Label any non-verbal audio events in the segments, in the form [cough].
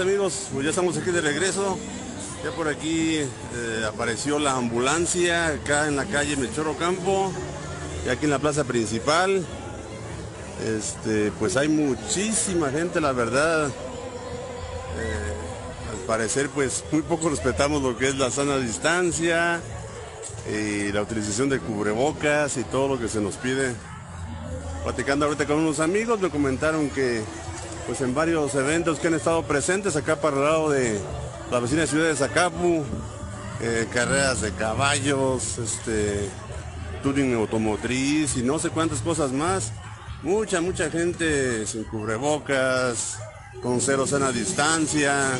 Amigos, pues ya estamos aquí de regreso. Ya por aquí eh, apareció la ambulancia acá en la calle Mechoro Campo y aquí en la plaza principal. Este, pues hay muchísima gente, la verdad. Eh, al parecer, pues muy poco respetamos lo que es la sana distancia y la utilización de cubrebocas y todo lo que se nos pide. Platicando ahorita con unos amigos, me comentaron que pues en varios eventos que han estado presentes acá para el lado de la vecina ciudad de Zacapu, eh, carreras de caballos, este, tuning automotriz y no sé cuántas cosas más. Mucha, mucha gente sin cubrebocas, con cero sana distancia,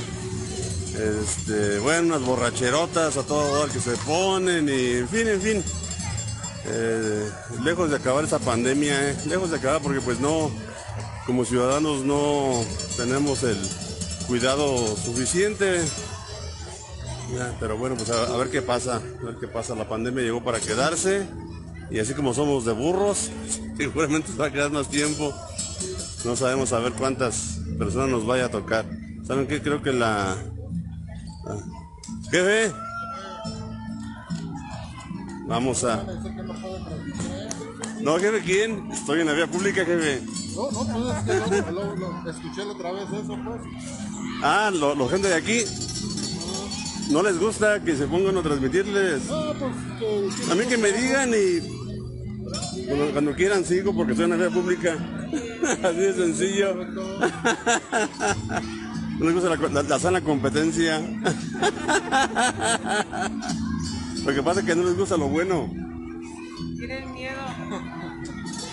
este, bueno, unas borracherotas a todo el que se ponen y en fin, en fin. Eh, lejos de acabar esa pandemia, eh, lejos de acabar porque pues no, como ciudadanos no tenemos el cuidado suficiente. pero bueno, pues a, ver qué pasa, a ver qué pasa. La pandemia llegó para quedarse y así como somos de burros, [laughs] seguramente va a quedar más tiempo. No sabemos a ver cuántas personas nos vaya a tocar. ¿Saben qué? Creo que la... ¿Qué ve? Vamos a... No, jefe, ¿quién? Estoy en la vía pública, jefe. No, no, pues es que lo, lo, escuché la otra vez eso, pues. Ah, lo, lo gente de aquí. ¿No les gusta que se pongan a transmitirles? No, pues que... A mí que me digan y cuando, cuando quieran sigo porque estoy en la vía pública. [laughs] Así de sencillo. [laughs] No les gusta la, la- la sana competencia. [laughs] Lo que pasa es que no les gusta lo bueno. Tienen miedo.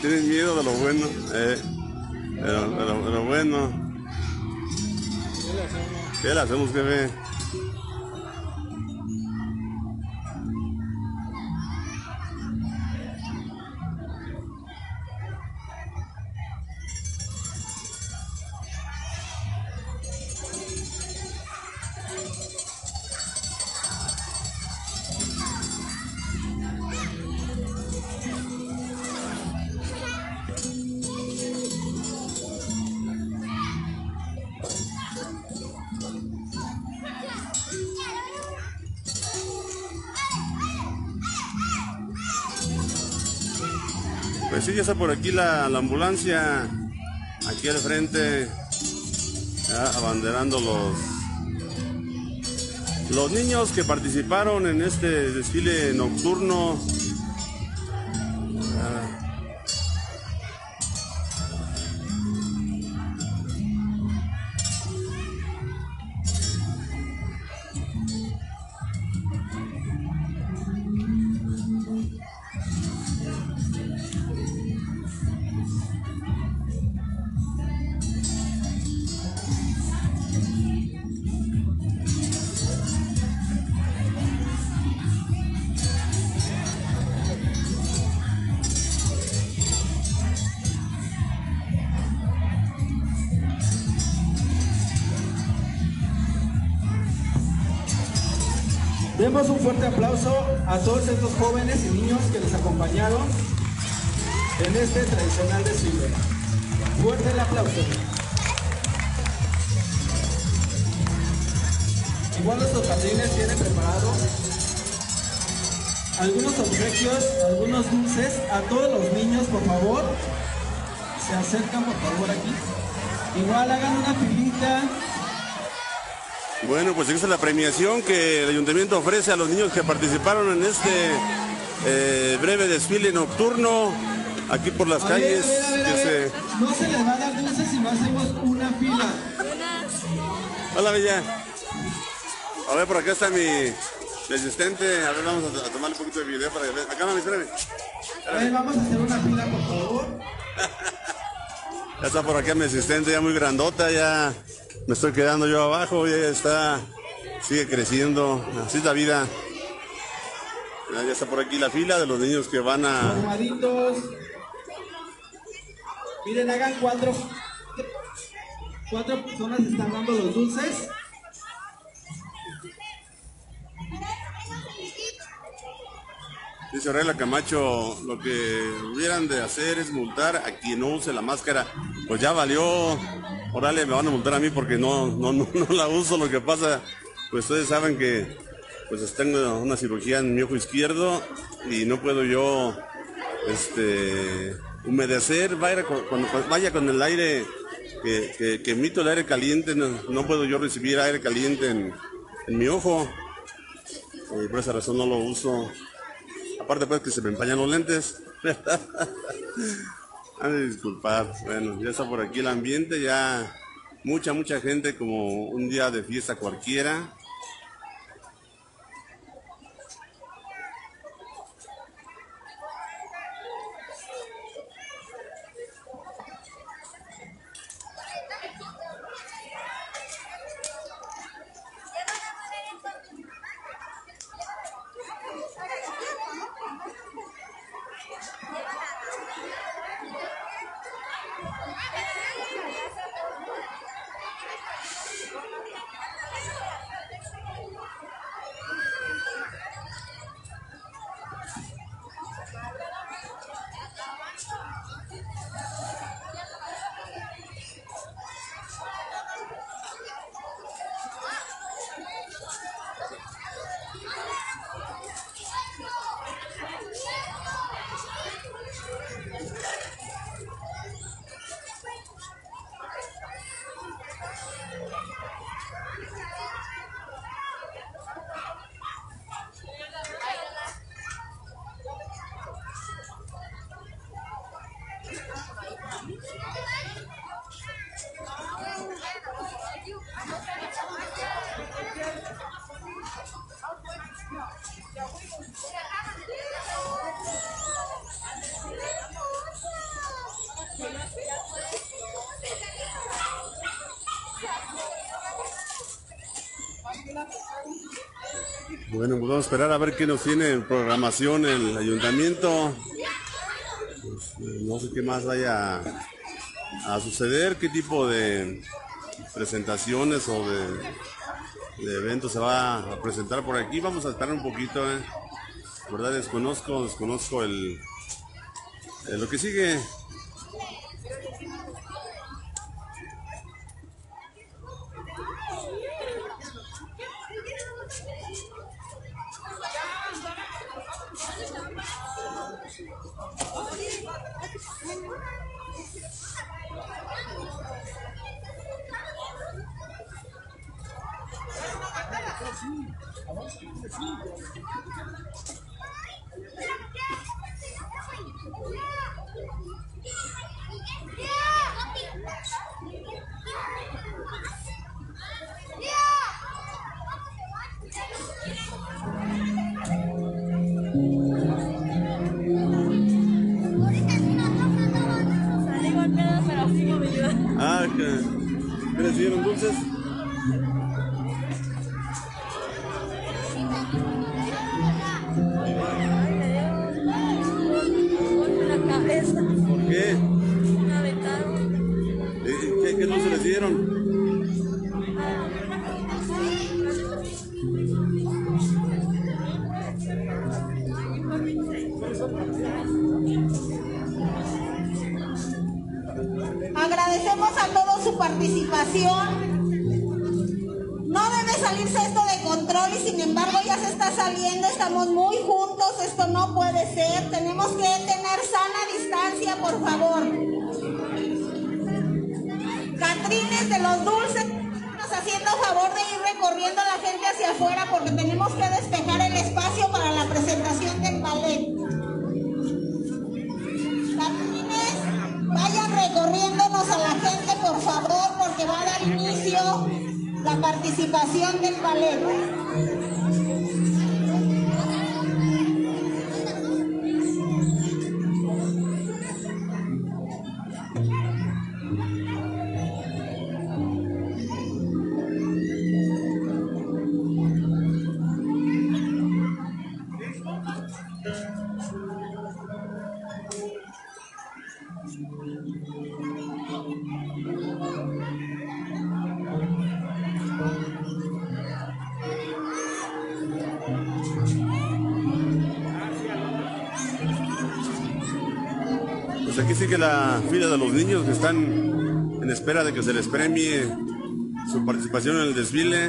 Tienen miedo de lo bueno. Eh, pero, pero- pero bueno. ¿Qué le hacemos, jefe? Pues por aquí la, la ambulancia. Aquí al frente. abanderando los. Los niños que participaron en este desfile nocturno. Padrines tienen preparado algunos obsequios, algunos dulces a todos los niños, por favor. Se acercan por favor aquí. Igual hagan una filita. Bueno, pues esta es la premiación que el ayuntamiento ofrece a los niños que participaron en este eh, breve desfile nocturno aquí por las A calles. a ver, a ver, a que ver. se- No se les va a dar dulces si no hacemos una fila. Hola, Bella. A ver, por acá está mi, mi asistente. A ver, vamos a, a tomarle un poquito de video para que vean. Acá, mami, espérame. A ver, vamos a hacer una fila, por favor. [laughs] Ya está por acá mi asistente, ya muy grandota, ya me estoy quedando yo abajo, ya está, sigue creciendo, así es la vida. Ya ya está por aquí la fila de los niños que van a... Formaditos. Miren, hagan cuatro. Cuatro personas están dando los dulces. Dice Aurelia Camacho, lo que hubieran de hacer es multar a quien no use la máscara. Pues ya valió. Órale, me van a multar a mí porque no, no, no, [laughs] la uso. Lo que pasa, pues ustedes saben que pues tengo una cirugía en mi ojo izquierdo y no puedo yo este humedecer, vaya con, vaya con el aire que, que, emito el aire caliente, no, no puedo yo recibir aire caliente en, en mi ojo. Y por esa razón no lo uso. Aparte pues que se me empañan los lentes. [laughs] Han de. Bueno, ya está por aquí el ambiente, ya mucha, mucha gente como un día de fiesta cualquiera. Bueno, pues vamos a esperar a ver qué nos tiene en programación el ayuntamiento. Pues, eh, no sé qué más vaya a suceder, qué tipo de presentaciones o de, eventos se va a presentar por aquí. Vamos a esperar un poquito, ¿eh? Verdad desconozco, desconozco el, lo que sigue. Por favor. Sigue la fila de los niños que están en espera de que se les premie su participación en el desfile.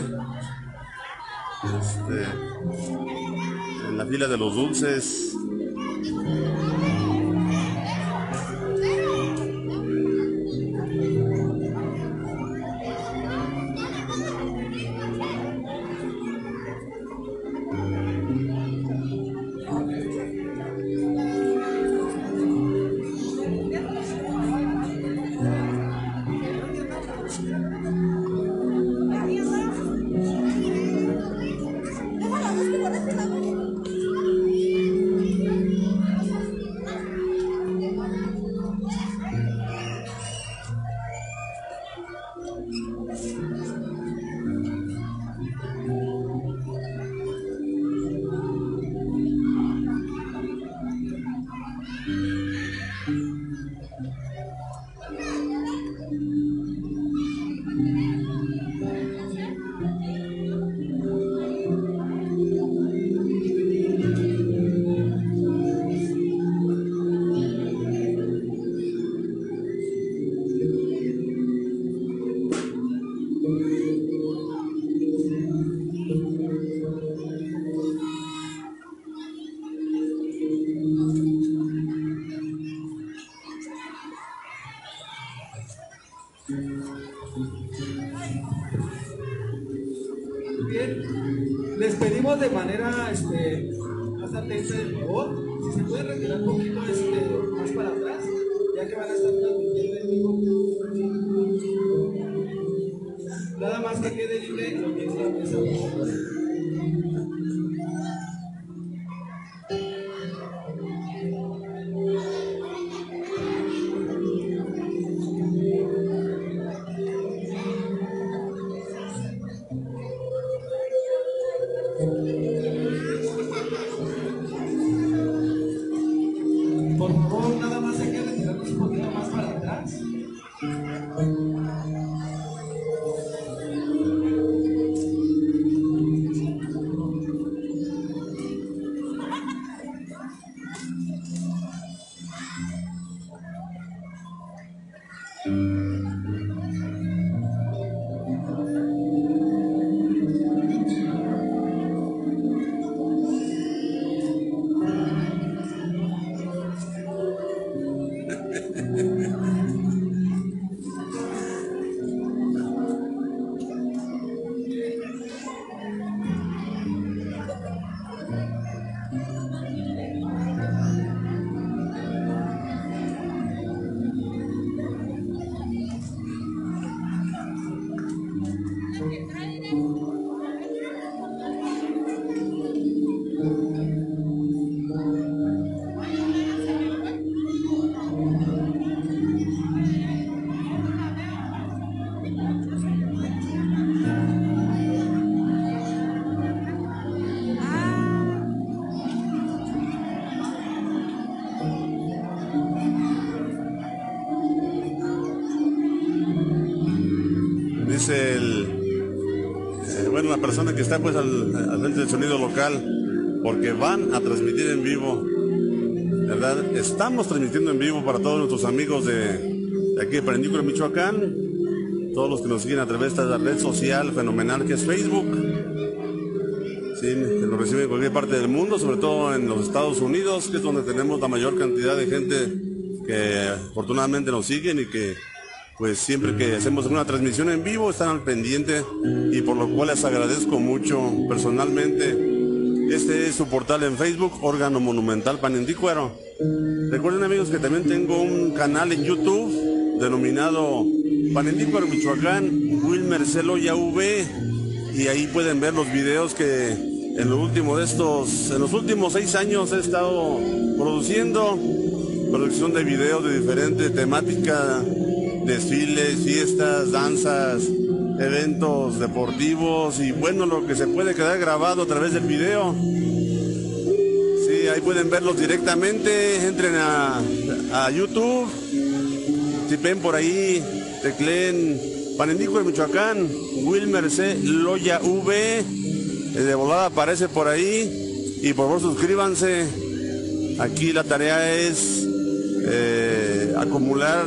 Este, en la fila de los dulces. Que está pues al, al frente del sonido local, porque van a transmitir en vivo, ¿verdad? Estamos transmitiendo en vivo para todos nuestros amigos de, aquí de Perendículo, Michoacán, todos los que nos siguen a través de esta red social fenomenal que es Facebook. Sí, que reciben en cualquier parte del mundo, sobre todo en los Estados Unidos, que es donde tenemos la mayor cantidad de gente que afortunadamente nos siguen y que pues siempre que hacemos una transmisión en vivo están al pendiente y por lo cual les agradezco mucho personalmente. Este es su portal en Facebook, Órgano Monumental Panentícuaro. Recuerden amigos que también tengo un canal en YouTube denominado Panentícuaro Michoacán, Wilmer Celoya y ahí pueden ver los videos que en lo último de estos, en los últimos seis años he estado produciendo producción de videos de diferente temática, desfiles, fiestas, danzas, eventos deportivos y bueno, lo que se puede quedar grabado a través del video. Sí, ahí pueden verlos directamente, entren a, a YouTube, si ven por ahí, tecleen Panendico de Michoacán, Wilmer C. Loya V, eh, de volada aparece por ahí y por favor suscríbanse. Aquí la tarea es eh, acumular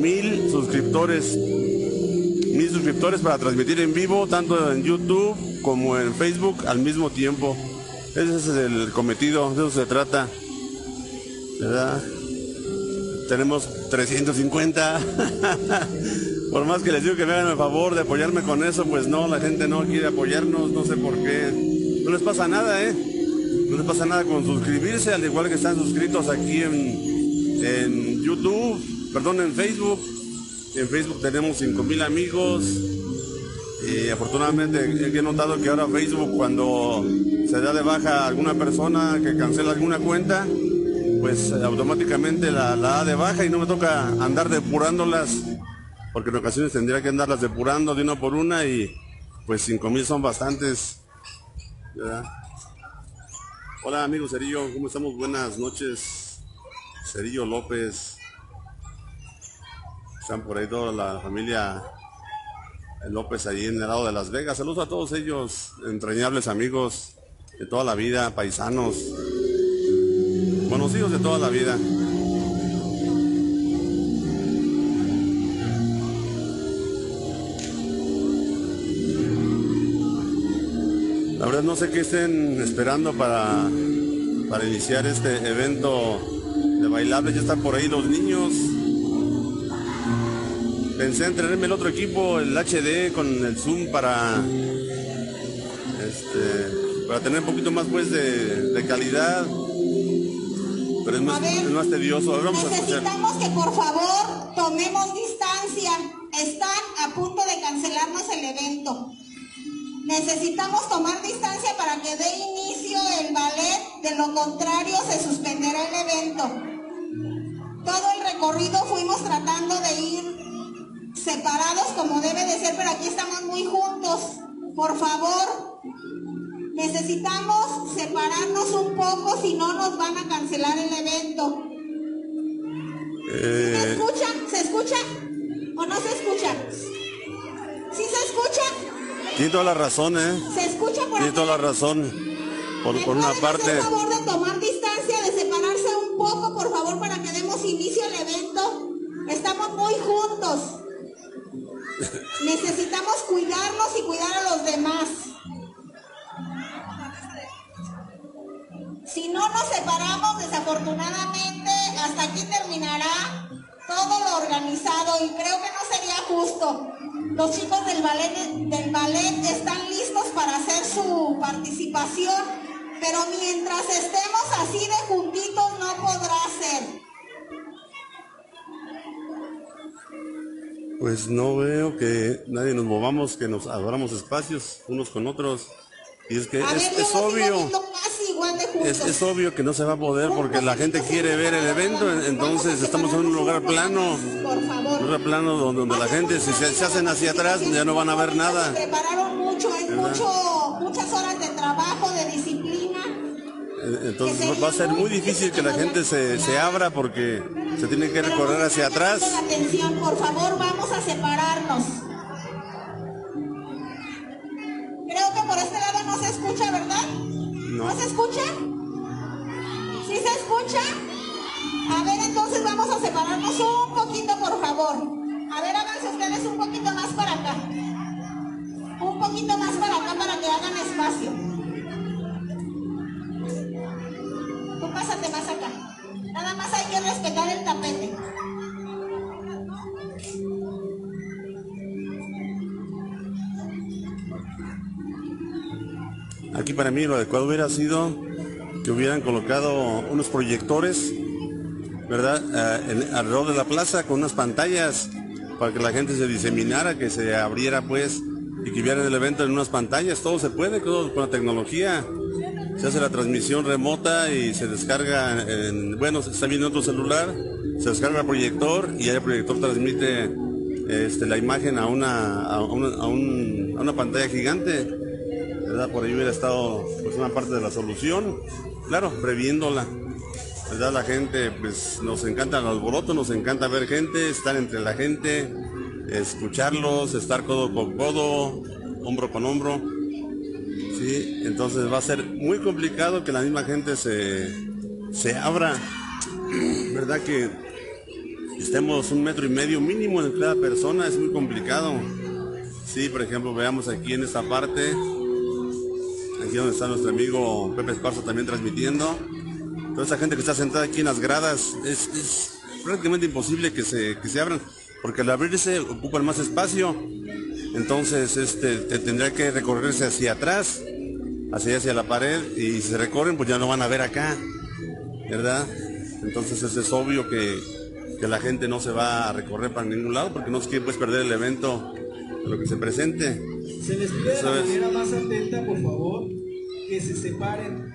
mil suscriptores, mil suscriptores para transmitir en vivo, tanto en YouTube como en Facebook al mismo tiempo. Ese es el cometido, de eso se trata. ¿Verdad? Tenemos 350. [laughs] por más que les digo que me hagan el favor de apoyarme con eso, pues no, la gente no quiere apoyarnos, no sé por qué. No les pasa nada, ¿eh? No les pasa nada con suscribirse, al igual que están suscritos aquí en, en YouTube, perdón, en Facebook. En Facebook tenemos 5000 amigos. Y afortunadamente he notado que ahora Facebook cuando se da de baja a alguna persona que cancela alguna cuenta, pues automáticamente la, da de baja y no me toca andar depurándolas, porque en ocasiones tendría que andarlas depurando de una por una y pues 5000 son bastantes. Hola amigos Cerillo, ¿cómo estamos? Buenas noches. Cerillo López. Están por ahí toda la familia López allí en el lado de Las Vegas. Saludos a todos ellos, entrañables amigos de toda la vida, paisanos, conocidos de toda la vida. La verdad no sé qué estén esperando para, para iniciar este evento de bailables. Ya están por ahí los niños. Pensé en traerme el otro equipo, el HD con el Zoom para este, para tener un poquito más pues de, de calidad. Pero es más, A ver, es más tedioso. Vamos a. Necesitamos que por favor tomemos distancia. Están a punto de cancelarnos el evento. Necesitamos tomar distancia para que dé inicio el ballet, de lo contrario se suspenderá el evento. Todo el recorrido fuimos tratando separados como debe de ser, pero aquí estamos muy juntos. Por favor, necesitamos separarnos un poco, si no nos van a cancelar el evento. ¿Se Eh, escucha? ¿Se escucha? ¿O no se escucha? ¿Sí se escucha? toda la razón, ¿eh? ¿Se escucha por Tiene aquí? toda la razón. Por, ¿Me por una parte, nadie nos movamos, que nos abramos espacios unos con otros. Y es que es, ver, obvio. Es, es obvio que no se va a poder porque la gente quiere ver el evento, entonces estamos en un lugar plano, Por un favor. lugar plano donde, donde la gente si se, se hacen hacia atrás ya no van a ver nada. Se prepararon mucho, muchas horas de trabajo, de disciplina. Eh, Entonces va a ser muy difícil que la gente se, se abra porque se tiene que recorrer hacia atrás. Atención, por favor, vamos a separarnos. No. se escucha? ¿Sí se escucha? A ver, entonces vamos a separarnos un poquito, por favor. A ver, háganse ustedes un poquito más para acá. Un poquito más para acá para que hagan espacio. Tú pásate más acá. Nada más hay que respetar el tapete. Aquí para mí lo adecuado hubiera sido que hubieran colocado unos proyectores, ¿verdad? Eh, alrededor de la plaza con unas pantallas para que la gente se diseminara, que se abriera pues y que vieran el evento en unas pantallas. Todo se puede todo con la tecnología. Se hace la transmisión remota y se descarga en, bueno, se está viendo en otro celular, se descarga el proyector y el proyector transmite este, la imagen a una, a una, a un- a una pantalla gigante. ¿Verdad? Por ahí hubiera estado pues una parte de la solución, claro, previéndola. ¿verdad? La gente, pues nos encanta el alboroto, nos encanta ver gente, estar entre la gente, escucharlos, estar codo con codo, hombro con hombro. Sí, entonces va a ser muy complicado que la misma gente se, se abra. ¿Verdad que estemos un metro y medio mínimo en cada persona, es muy complicado. Sí, por ejemplo, veamos aquí en esta parte, aquí donde está nuestro amigo Pepe Esparza también transmitiendo. Toda esa gente que está sentada aquí en las gradas, es, prácticamente imposible que se, que se abran, porque al abrirse ocupan más espacio. Entonces, este, te tendría que recorrerse hacia atrás, hacia hacia la pared, y si se recorren, pues ya no van a ver acá, ¿verdad? Entonces, es obvio que, que la gente no se va a recorrer para ningún lado, porque no se quiere pues, perder el evento lo que se presente. Se les pide de la manera más atenta, por favor, que se separen,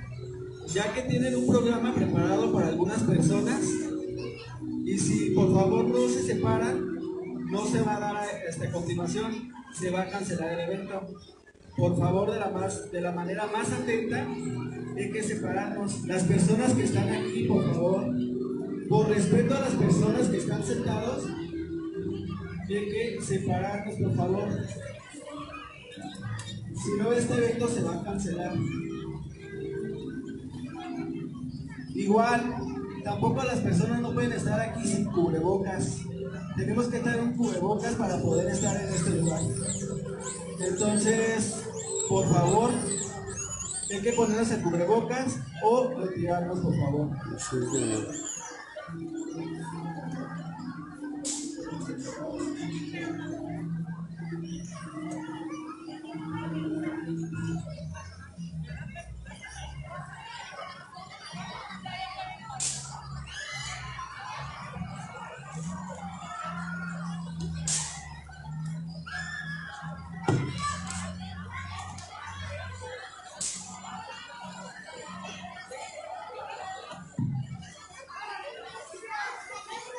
ya que tienen un programa preparado para algunas personas. Y si por favor no se separan, no se va a dar a, este, a continuación, se va a cancelar el evento. Por favor, de la, más, de la manera más atenta, hay que separarnos. Las personas que están aquí, por favor, por respeto a las personas que están sentados, hay que separarnos, por favor. Si no, este evento se va a cancelar. Igual, tampoco las personas no pueden estar aquí sin cubrebocas. Tenemos que traer un cubrebocas para poder estar en este lugar. Entonces, por favor, hay que ponernos el cubrebocas o retirarnos, por favor.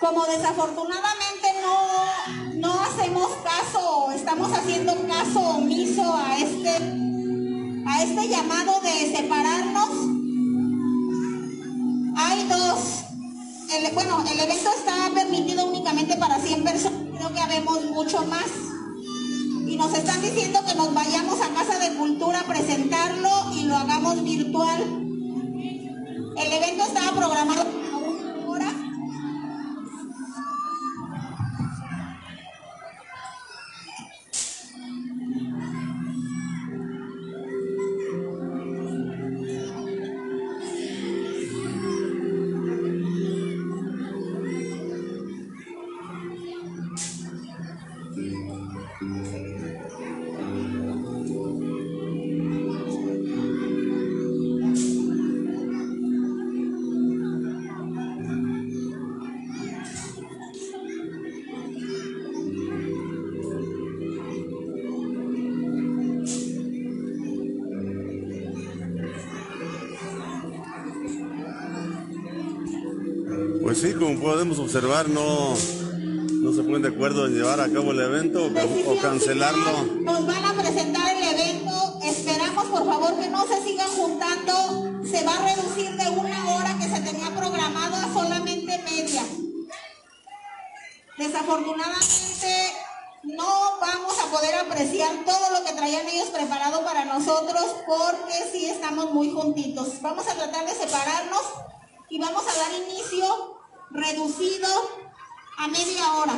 Como desafortunadamente no, no hacemos caso, estamos haciendo caso omiso a este, a este llamado de separarnos, hay dos. El- bueno, el evento está permitido únicamente para 100 personas, creo que habemos mucho más. Nos están diciendo que nos vayamos a Casa de Cultura a presentarlo y lo hagamos virtual. Sí, como podemos observar, no, no se ponen de acuerdo en llevar a cabo el evento o, cancelarlo. final, Nos van a presentar el evento. Esperamos, por favor, que no se sigan juntando. Se va a reducir de una hora que se tenía programado a solamente media. Desafortunadamente, no vamos a poder apreciar todo lo que traían ellos preparado para nosotros porque sí estamos muy juntitos. Vamos a tratar de separarnos y vamos a dar inicio media hora.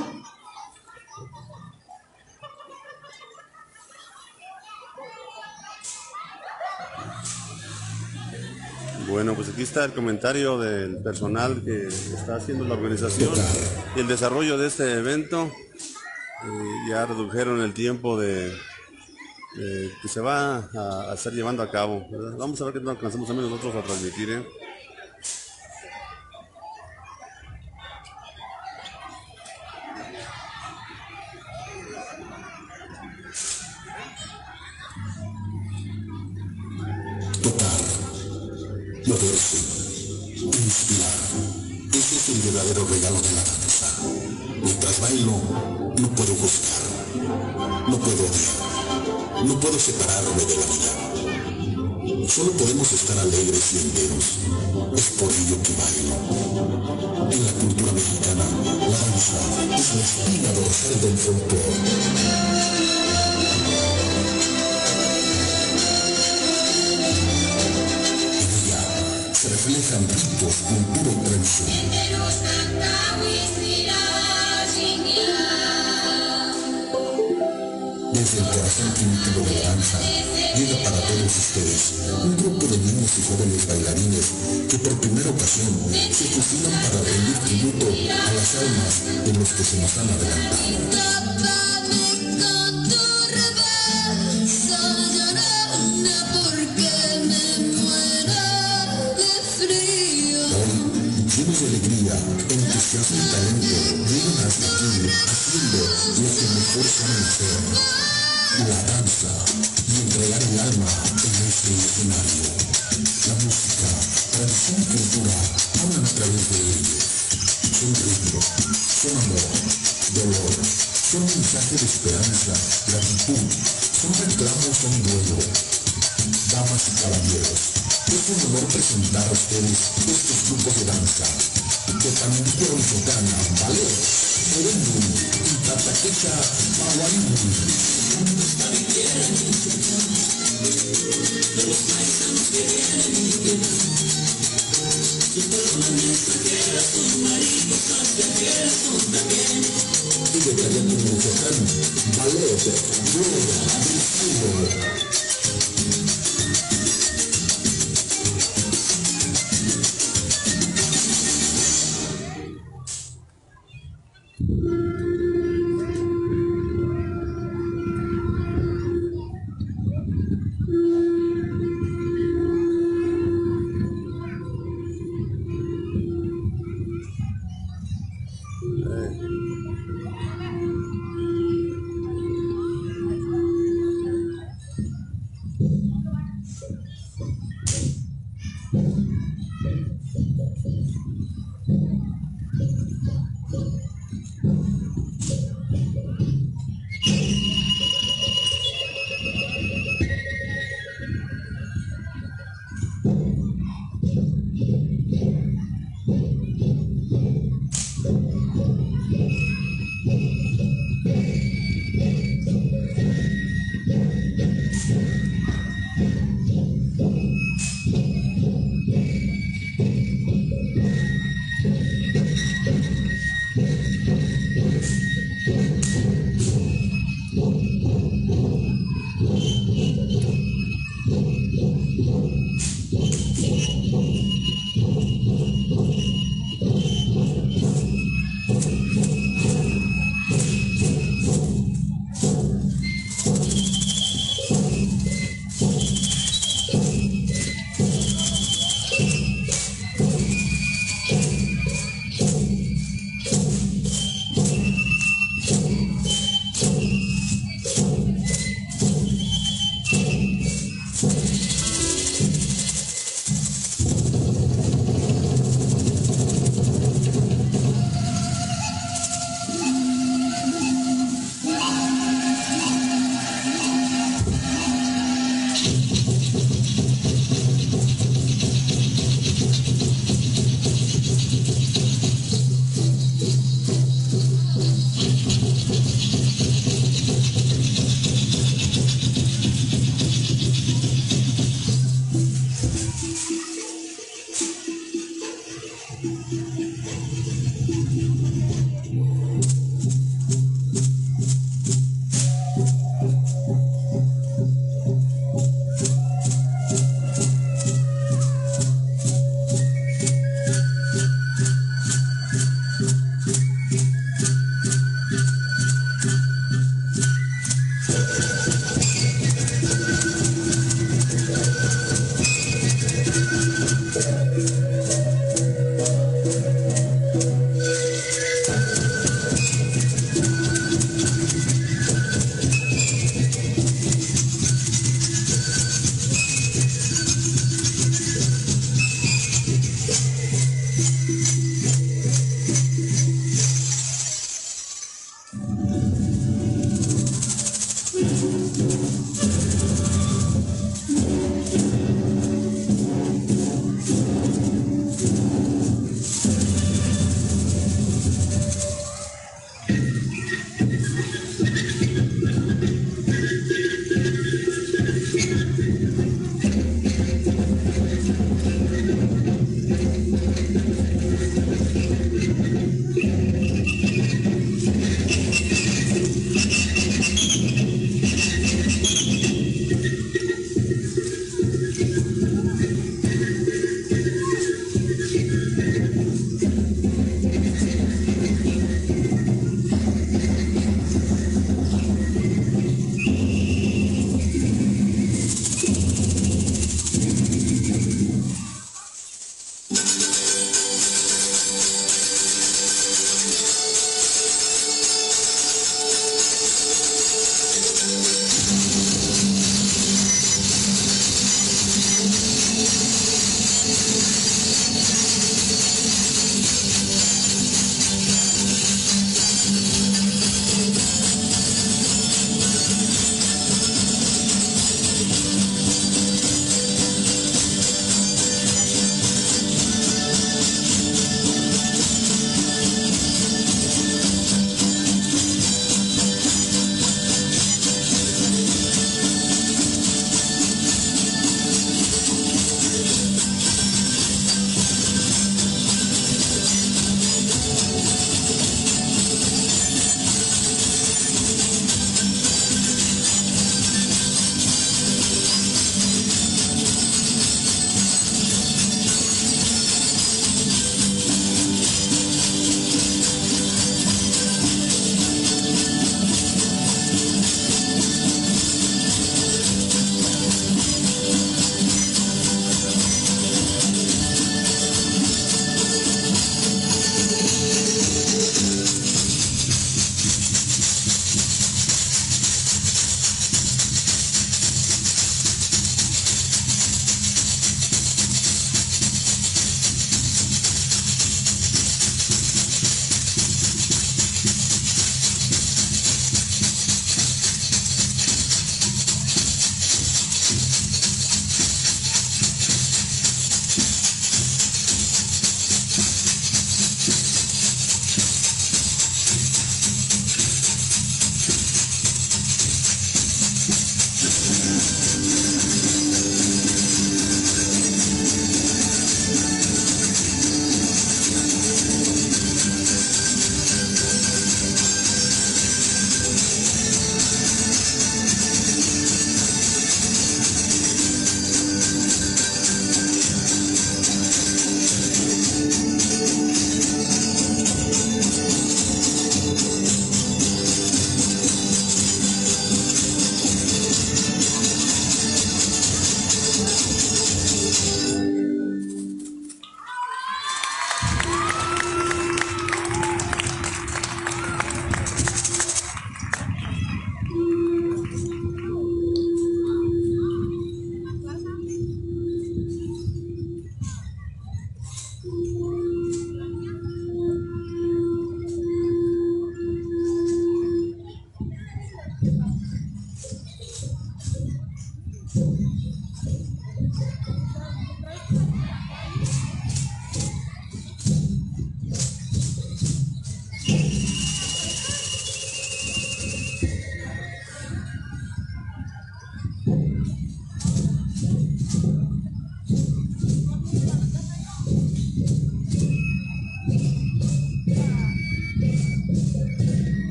Bueno, pues aquí está el comentario del personal que está haciendo la organización y el desarrollo de este evento. Eh, ya redujeron el tiempo de, que se va a, a estar llevando a cabo. Vamos a ver qué nos alcanzamos también nosotros a transmitir. ¿eh? Y jóvenes bailarines que por primera ocasión se fusionan para rendir tributo a las almas de los que se nos han adelantado. De alegría, entusiasmo y talento, llegan hasta aquí haciendo lo que mejor saben hacer, la danza y entregar el alma en este escenario. La música, tradición y cultura hablan a través de ellos. Son ritmo, son amor, dolor, son mensaje de esperanza, gratitud, son reclamos, son duelo. Damas y caballeros, es un honor presentar a ustedes estos grupos de danza. Cayendo en Michoacán, Ballet, Yoga.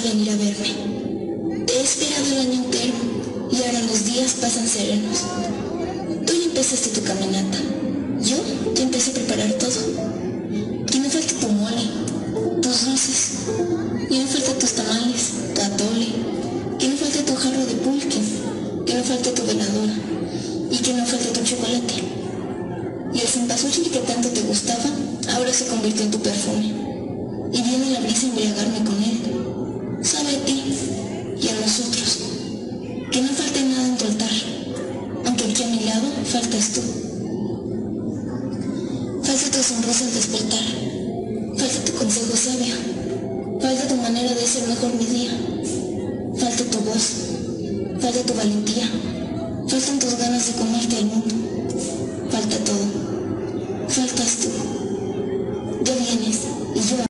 venir a verme. Te he esperado el año entero y ahora los días pasan serenos. Tú ya empezaste tu caminata.